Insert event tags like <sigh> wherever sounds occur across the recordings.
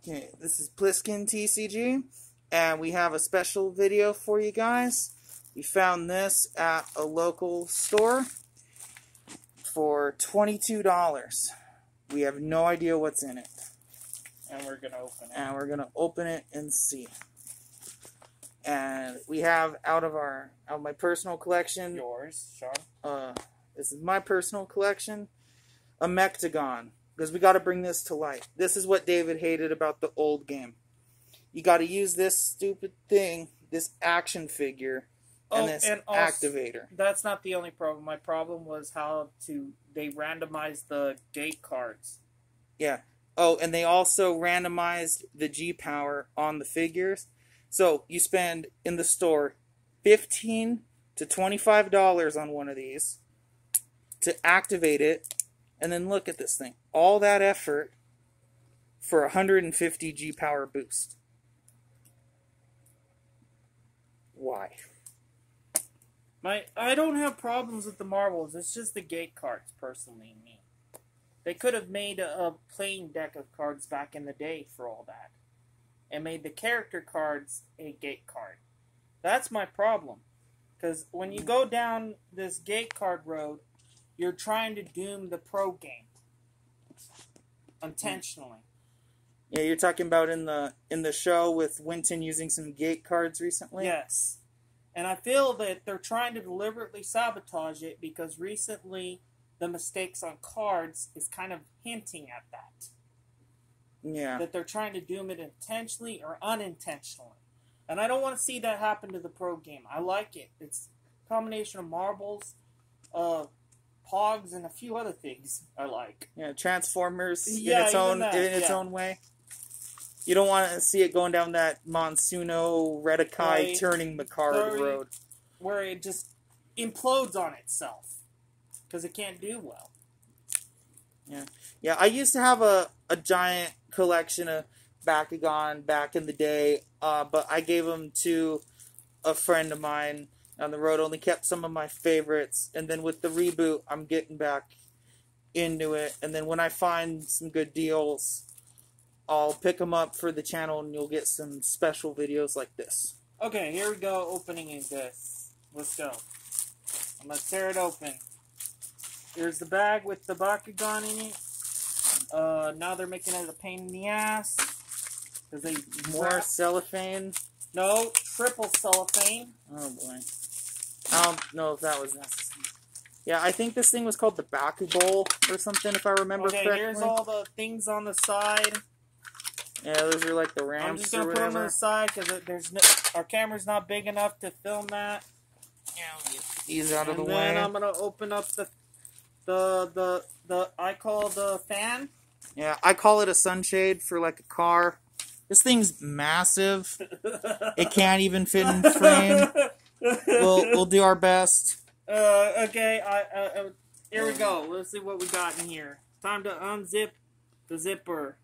Okay, this is Plissken TCG, and we have a special video for you guys. We found this at a local store for $22. We have no idea what's in it. And we're gonna open it. And we're gonna open it and see. And we have out of our out of my personal collection, Yours, Sean. uh, this is my personal collection, a Mechtogan. Because we got to bring this to light. This is what David hated about the old game. You got to use this stupid thing, this action figure, and Oh, this and also- activator. That's not the only problem. My problem was how to they randomized the gate cards. Yeah. Oh, and they also randomized the G power on the figures. So you spend in the store fifteen to twenty-five dollars on one of these to activate it, and then look at this thing. All that effort for hundred and fifty G power boost. Why? My I don't have problems with the marbles. It's just the gate cards, personally. Me. They could have made a, a plain deck of cards back in the day for all that, and made the character cards a gate card. That's my problem. Because when you go down this gate card road, you're trying to doom the pro game intentionally. Yeah, you're talking about in the in the show with Wynton using some gate cards recently. Yes. And I feel that they're trying to deliberately sabotage it because recently the mistakes on cards is kind of hinting at that. Yeah. That they're trying to doom it intentionally or unintentionally. And I don't want to see that happen to the pro game. I like it. It's a combination of marbles, uh, pogs, and a few other things I like. Yeah, Transformers Yeah, in its own that, in its yeah. own way. You don't want to see it going down that Monsuno Redakai Right. turning Mecard road. Where it just implodes on itself. Because it can't do well. Yeah, I used to have a, a giant collection of Bakugan back in the day, uh, but I gave them to a friend of mine on the road. Only kept some of my favorites, and then with the reboot, I'm getting back into it. And then when I find some good deals, I'll pick them up for the channel, and you'll get some special videos like this. Okay, here we go. Opening is this. Let's go. I'm gonna tear it open. Here's the bag with the Bakugan in it. Uh, now they're making it a pain in the ass. Cause they More cellophane. no triple cellophane. Oh boy. I don't know if that was necessary. Yeah, I think this thing was called the Baku Bowl or something, if I remember Okay, correctly. here's all the things on the side. Yeah, those are like the ramps. I'm just gonna put them on the side because there's no, our camera's not big enough to film that. Yeah, these out of and the then. I'm gonna open up the the the the I call the fan. Yeah, I call it a sunshade for like a car. This thing's massive. <laughs> It can't even fit in frame. <laughs> We'll <laughs> we'll do our best. Uh, okay, I, uh, uh, here we go. Let's see what we got in here. Time to unzip the zipper.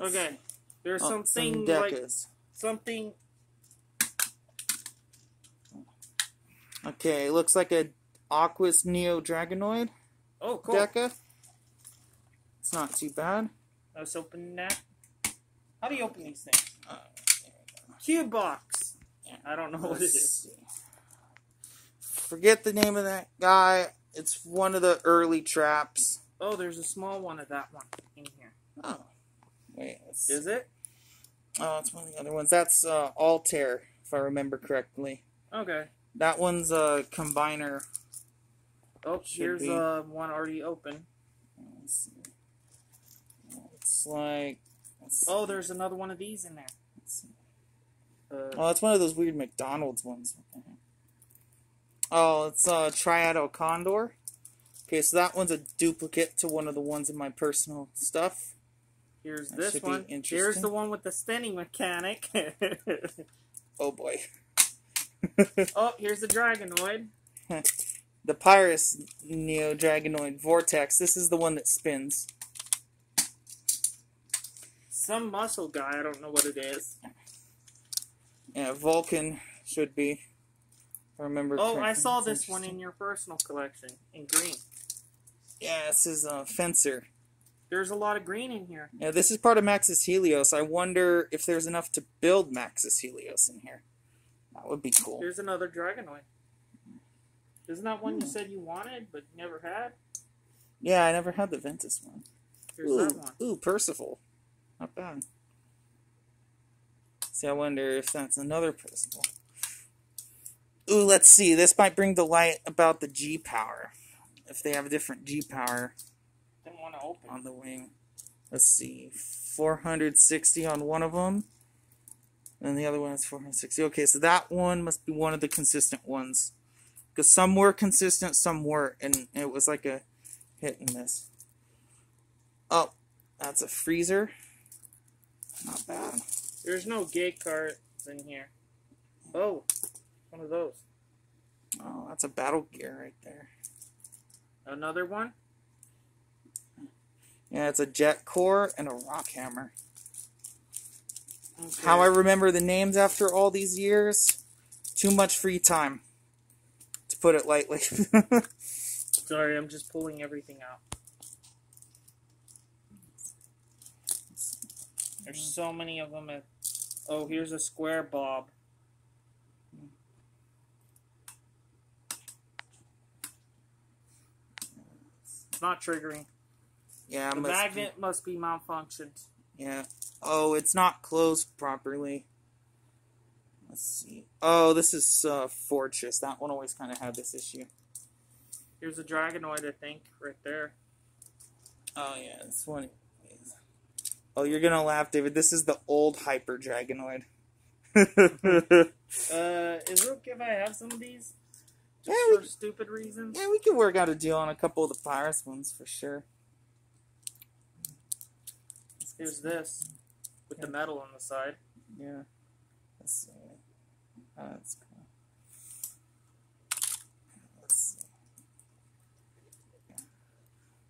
Okay, there's Oh, something some like something. Okay, looks like a Aquos Neo Dragonoid Oh, cool. Deka. It's not too bad. Let's open that. How do you open these things? Cube box. I don't know what it Let's is. see. Forget the name of that guy. It's one of the early traps. Oh, there's a small one of that one in here. Oh, wait. Let's, Is it? oh, it's one of the other ones. That's uh, Altair, if I remember correctly. Okay. That one's a combiner. Oh, Should here's be. uh, one already open. Let's see. It's like. Let's. Oh, there's another one of these in there. Uh, Oh, it's one of those weird McDonald's ones. What the heck? Oh, it's uh, Triado Condor. Okay, so that one's a duplicate to one of the ones in my personal stuff. here's that this one. Here's the one with the spinning mechanic. <laughs> Oh boy. <laughs> oh, here's the Dragonoid. <laughs> the Pyrus Neo Dragonoid Vortex. This is the one that spins. Some muscle guy. I don't know what it is. Yeah, Vulcan should be. If I remember. Oh, I saw That's this one in your personal collection in green. Yeah, this is a Fencer. There's a lot of green in here. Yeah, this is part of Maxus Helios. I wonder if there's enough to build Maxus Helios in here. That would be cool. Here's another Dragonoid. Isn't that one you Hmm. said you wanted but never had? Yeah, I never had the Ventus one. Here's Ooh, that one. ooh, Percival. Not bad. See, I wonder if that's another principle. Ooh, let's see. This might bring to light about the G power. If they have a different G power Didn't want to open. on the wing. Let's see. 460 on one of them. And the other one is 460. Okay, so that one must be one of the consistent ones. Because some were consistent, some weren't. And it was like a hit and miss. Oh, that's a freezer. Not bad. There's no gate cards in here. Oh, one of those. Oh, that's a battle gear right there. Another one? Yeah, it's a JetKor and a rock hammer. Okay. How I remember the names after all these years? Too much free time, to put it lightly. <laughs> Sorry, I'm just pulling everything out. There's so many of them. At... Oh, here's a square bob. It's not triggering. yeah, The must be- magnet must be malfunctioned. yeah. Oh, it's not closed properly. Let's see. Oh, this is uh, Fortress. That one always kind of had this issue. Here's a Dragonoid, I think, right there. Oh yeah, this one. Oh, you're gonna laugh, David. This is the old Hyper Dragonoid. Uh, is it okay if I have some of these? Just Yeah, we- stupid reasons? Yeah, we could work out a deal on a couple of the Pyrus ones for sure. Here's this with the metal on the side. Yeah. Let's see. Oh, that's cool. Let's see.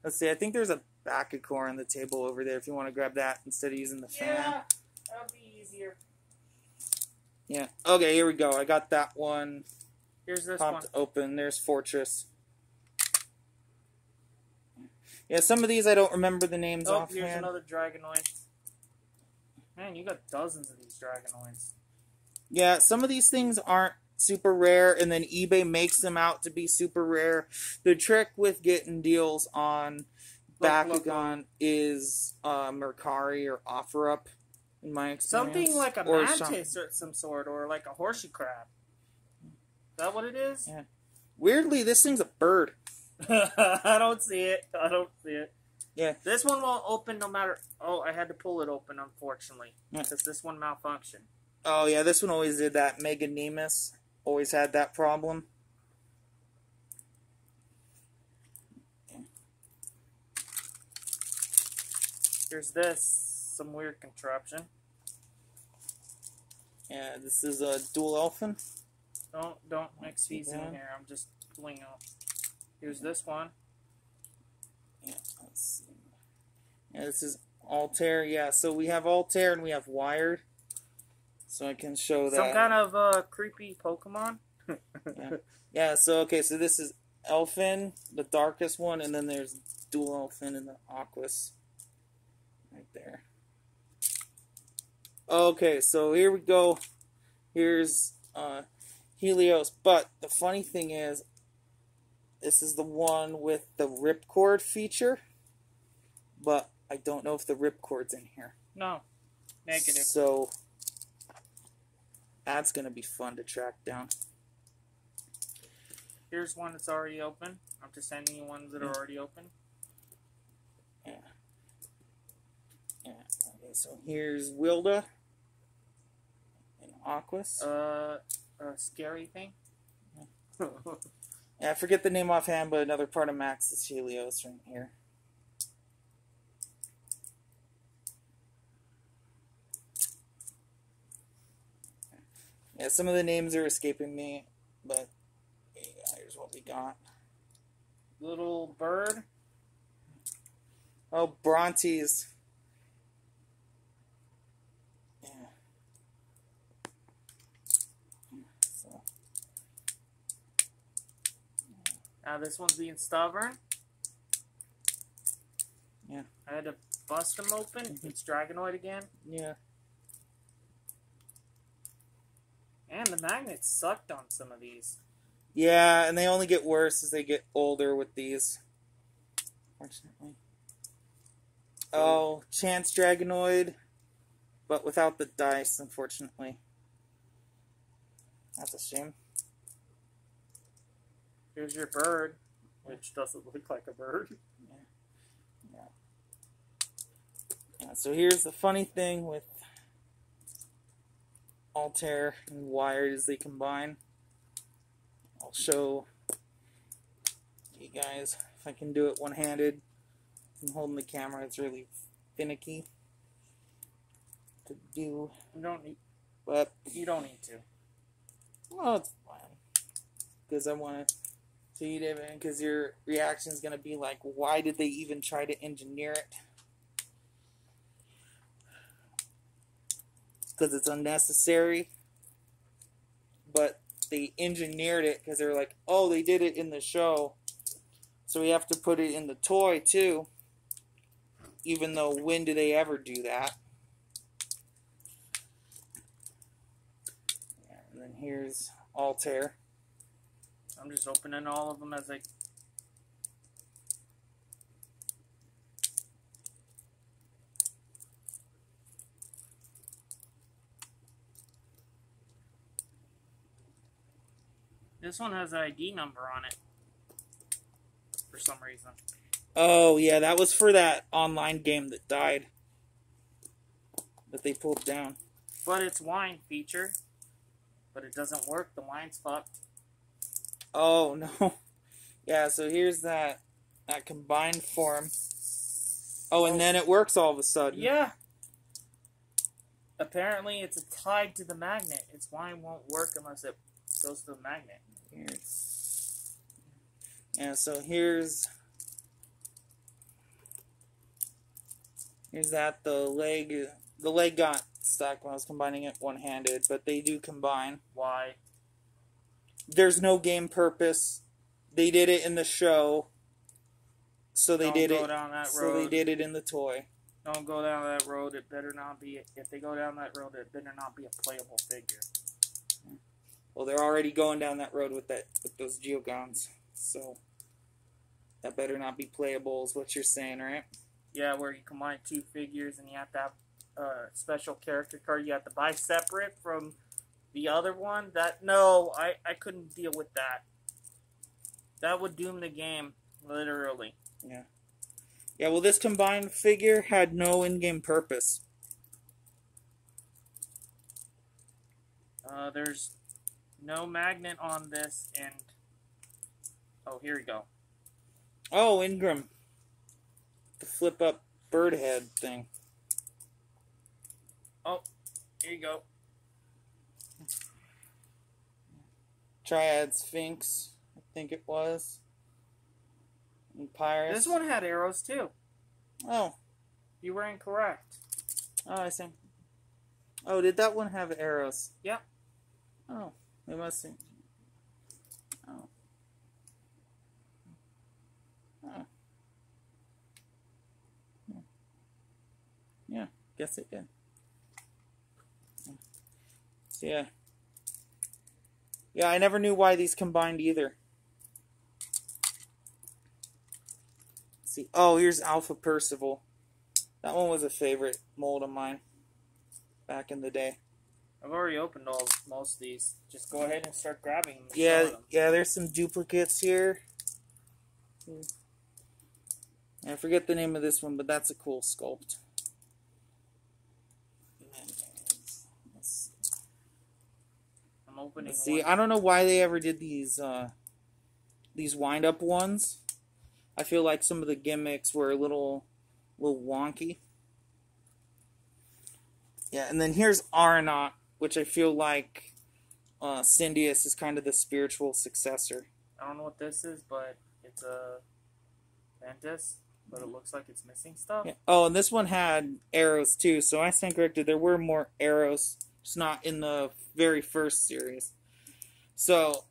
Let's see. I think there's a Bakucore on the table over there if you want to grab that instead of using the fan. Yeah, that'll be easier. Yeah. Okay, here we go. I got that one Here's this one. open. There's Fortress. Yeah, some of these I don't remember the names Oh, here's another Dragonoid. Man, you got dozens of these Dragonoids. Yeah, some of these things aren't super rare, and then eBay makes them out to be super rare. The trick with getting deals on Bakugan is uh, Mercari or OfferUp, in my experience. Something like a Or mantis or some sort, or like a horseshoe crab. Is that what it is? Yeah. Weirdly, this thing's a bird. <laughs> I don't see it. I don't see it. Yeah. This one won't open no matter. Oh, I had to pull it open, unfortunately. Yeah. Because this one malfunctioned. Oh yeah, this one always did that. Mega Nemus always had that problem. Here's this. Some weird contraption. Yeah, this is a dual elfin. Don't don't mix these in here. I'm just pulling out. Here's this one. Yeah, let's see. Yeah, this is Altair. Yeah, so we have Altair and we have Wired. So I can show that. Some kind of uh, creepy Pokemon. <laughs> Yeah. Yeah, so okay, so this is Elfin, the darkest one, and then there's Dual Elfin and the Aquos. There. Okay, so here we go. Here's uh, Helios. But the funny thing is, this is the one with the ripcord feature. But I don't know if the ripcord's in here. No. Negative. So that's gonna be fun to track down. Here's one that's already open. I'm just sending you ones that are already open. Yeah. Yeah. Okay, so here's Wilda and Aquos. Uh, a scary thing. yeah, I forget the name offhand, but another part of Maxus Helios right here. Yeah, some of the names are escaping me, but yeah, here's what we got. Little bird. Oh, Brontes. Yeah. So, Now this one's being stubborn. Yeah. I had to bust them open. Mm-hmm. It's Dragonoid again. Yeah. And the magnets sucked on some of these. Yeah, and they only get worse as they get older with these. Fortunately. Oh, Chance Dragonoid, but without the dice, unfortunately. That's a shame. Here's your bird, which doesn't look like a bird. Yeah, so here's the funny thing with Altair and Wired as they combine. I'll show you guys if I can do it one-handed. I'm holding the camera, it's really finicky to do, You don't need. but You don't need to. well, it's fine. Because I want to see it, because your reaction is going to be like, why did they even try to engineer it? Because it's unnecessary. But they engineered it because they're like, oh, they did it in the show. So we have to put it in the toy too. Even though, when do they ever do that? And then here's Altair. I'm just opening all of them as I. This one has an ID number on it. For some reason. Oh, yeah, that was for that online game that died. That they pulled down. But it's wine feature. But it doesn't work. The wine's fucked. Oh, <laughs> no. Yeah, so here's that that combined form. Oh, and then it works all of a sudden. Yeah. Apparently, it's tied to the magnet. Its wine won't work unless it goes to the magnet. Here's, yeah, so here's here's that the leg the leg got stuck when I was combining it one handed, but they do combine. Why? There's no game purpose. They did it in the show, so they Don't did it. So they did it in the toy. Don't go down that road. It better not be. If they go down that road, it better not be a playable figure. Well, they're already going down that road with that with those Geogans, so that better not be playable. Is what you're saying, right? Yeah, where you combine two figures and you have to have a special character card you have to buy separate from the other one. That no, I I couldn't deal with that. That would doom the game, literally. Yeah. Yeah. Well, this combined figure had no in-game purpose. Uh, there's no magnet on this, and oh, here we go. Oh, Ingram, the flip-up bird head thing. Oh, here you go. Triad Sphinx, I think it was. And Pyrus. This one had arrows too. Oh, You were incorrect. oh, I see. Oh, did that one have arrows? Yep. Oh, we must see. Oh. Oh. Yeah. Yeah, guess it did. So, yeah. Yeah, I never knew why these combined either. Let's see. Oh, here's Alpha Percival. That one was a favorite mold of mine back in the day. I've already opened all most of these. Just go ahead and start grabbing and Yeah, them. yeah, there's some duplicates here. Hmm. I forget the name of this one, but that's a cool sculpt. And then there's- let's I'm opening. See, one. I don't know why they ever did these uh, these wind up ones. I feel like some of the gimmicks were a little little wonky. Yeah, and then here's Aranaut, which I feel like uh, Cyndeous is kind of the spiritual successor. I don't know what this is, but it's a Ventus, but it looks like it's missing stuff. Yeah. Oh, and this one had arrows too, so I stand corrected. There were more arrows, just not in the very first series. So,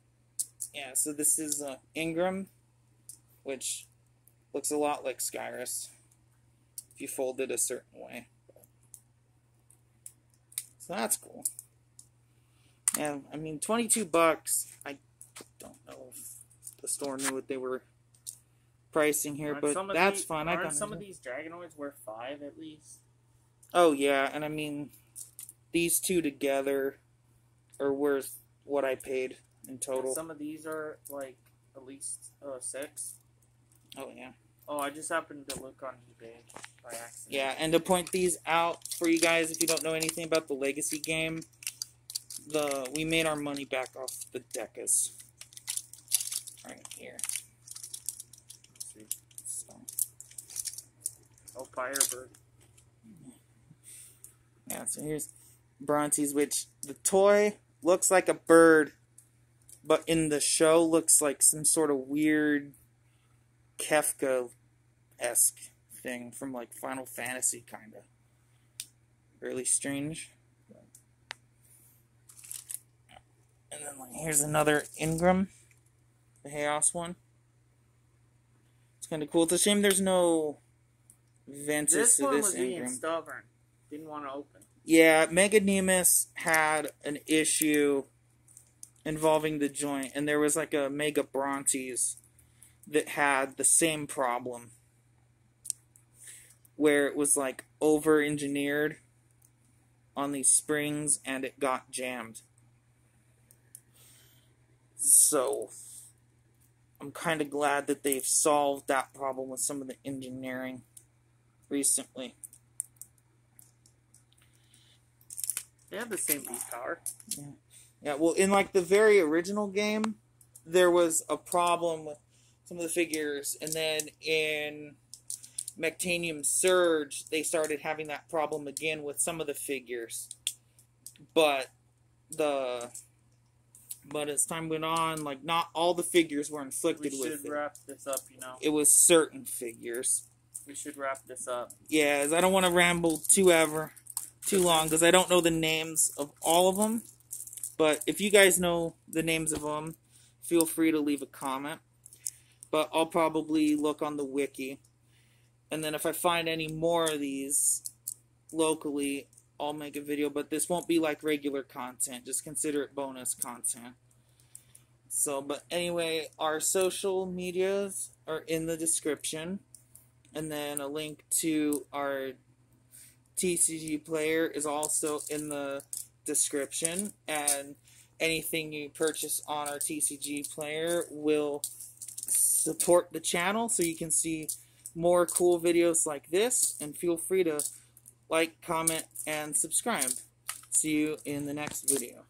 yeah, so this is uh, Ingram, which looks a lot like Skyress. if you fold it a certain way. So that's cool. And I mean, 22 bucks. I don't know if the store knew what they were pricing here, Aren't but that's the- fine. I Aren't got some of these Dragonoids worth five at least? Oh yeah, and I mean, these two together are worth what I paid in total. Some of these are like at least uh, six. Oh yeah. Oh, I just happened to look on eBay by accident. Yeah, and to point these out for you guys, if you don't know anything about the Legacy game, the we made our money back off the Dekas. Right here. Let's see. So, Oh, Firebird. yeah, so here's Brontes, which the toy looks like a bird, but in the show looks like some sort of weird Kefka esque thing from like Final Fantasy, kind of. Really strange. And then like, here's another Ingram, the Chaos one. It's kind of cool. It's a shame there's no Ventus This to one this was being Ingram. stubborn. Didn't want to open. Yeah, Mega Nemus had an issue involving the joint, and there was like a Mega Brontes that had the same problem. Where it was like over engineered on these springs and it got jammed. So, I'm kind of glad that they've solved that problem with some of the engineering recently. They have the same beat power. Yeah, well, in like the very original game, there was a problem with some of the figures, and then in Mechtanium Surge, they started having that problem again with some of the figures. But the but as time went on, like not all the figures were We inflicted with We should it. wrap this up, you know. It was certain figures. We should wrap this up. Yeah, I don't want to ramble too ever too long because I don't know the names of all of them. But if you guys know the names of them, feel free to leave a comment. But I'll probably look on the wiki, and then if I find any more of these locally, I'll make a video. But this won't be like regular content; just consider it bonus content. So, but anyway, our social medias are in the description and then a link to our TCG player is also in the description. And anything you purchase on our TCG player will support the channel so you can see more cool videos like this. And feel free to like, comment, and subscribe. See you in the next video.